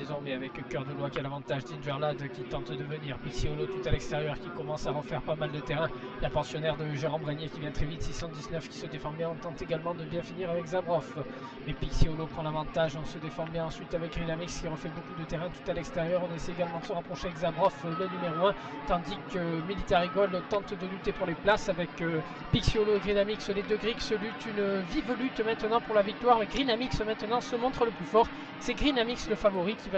désormais avec Cœur de Loi qui a l'avantage, Gingerlad qui tente de venir, Pixiolo tout à l'extérieur qui commence à refaire pas mal de terrain, la pensionnaire de Jérôme Bragnier qui vient très vite, 619 qui se défend bien, on tente également de bien finir avec Zabrov, mais Pixiolo prend l'avantage, on se défend bien ensuite avec Rinamix qui refait beaucoup de terrain tout à l'extérieur, on essaie également de se rapprocher avec Zabrov, euh, le numéro 1, tandis que Military Gold tente de lutter pour les places avec euh, Pixiolo et Grinamix, les deux Grecs se luttent une vive lutte maintenant pour la victoire, Grinamix maintenant se montre le plus fort, c'est Greenamix le favori qui